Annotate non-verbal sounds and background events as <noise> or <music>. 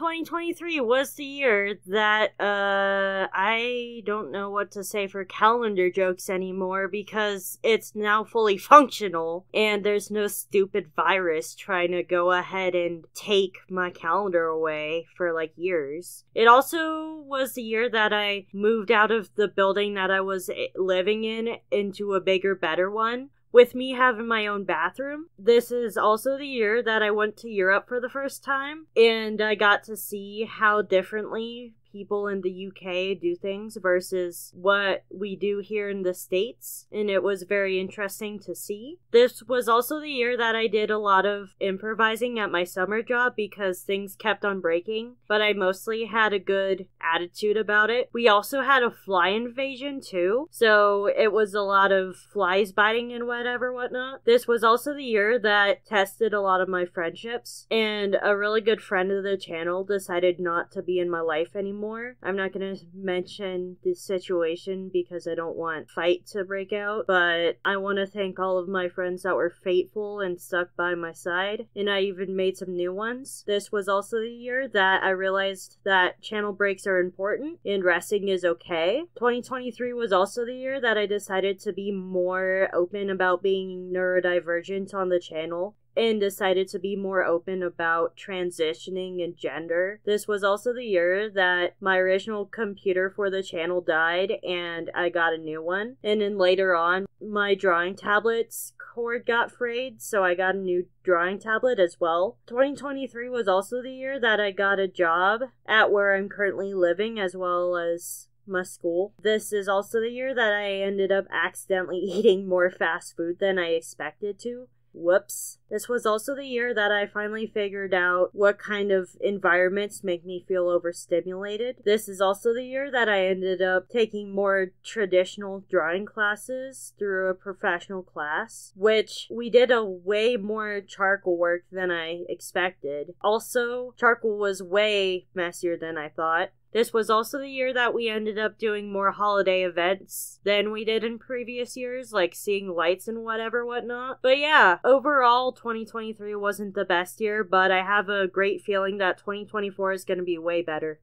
2023 was the year that uh I don't know what to say for calendar jokes anymore because it's now fully <laughs> functional and there's no stupid virus trying to go ahead and take my calendar away for like years. It also was the year that I moved out of the building that I was eh, living in into a bigger better one with me having my own bathroom. This is also the year that I went to Europe for the first time, and I got to see how differently people in the UK do things versus what we do here in the States, and it was very interesting to see. This was also the year that I did a lot of improvising at my summer job because things kept on breaking, but I mostly had a good attitude about it. We also had a fly invasion too, so it was a lot of flies biting and whatever, whatnot. This was also the year that tested a lot of my friendships, and a really good friend of the channel decided not to be in my life anymore I'm not going to mention the situation because I don't want fight to break out, but I want to thank all of my friends that were faithful and stuck by my side, and I even made some new ones. This was also the year that I realized that channel breaks are important and resting is okay. 2023 was also the year that I decided to be more open about being neurodivergent on the channel and decided to be more open about transitioning and gender. This was also the year that my original computer for the channel died and I got a new one. And then later on, my drawing tablet's cord got frayed, so I got a new drawing tablet as well. 2023 was also the year that I got a job at where I'm currently living as well as my school. This is also the year that I ended up accidentally <laughs> eating more fast food than I expected to. Whoops. This was also the year that I finally figured out what kind of environments make me feel overstimulated. This is also the year that I ended up taking more traditional drawing classes through a professional class, which we did a way more charcoal work than I expected. Also, charcoal was way messier than I thought. This was also the year that we ended up doing more holiday events than we did in previous years, like seeing lights and whatever, whatnot. But yeah, overall, 2023 wasn't the best year, but I have a great feeling that 2024 is going to be way better.